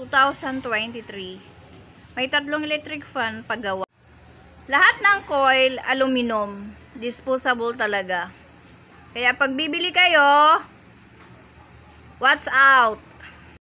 2023. May tatlong electric fan paggawa. Lahat ng coil, aluminum. Disposable talaga. Kaya pag bibili kayo, watch out.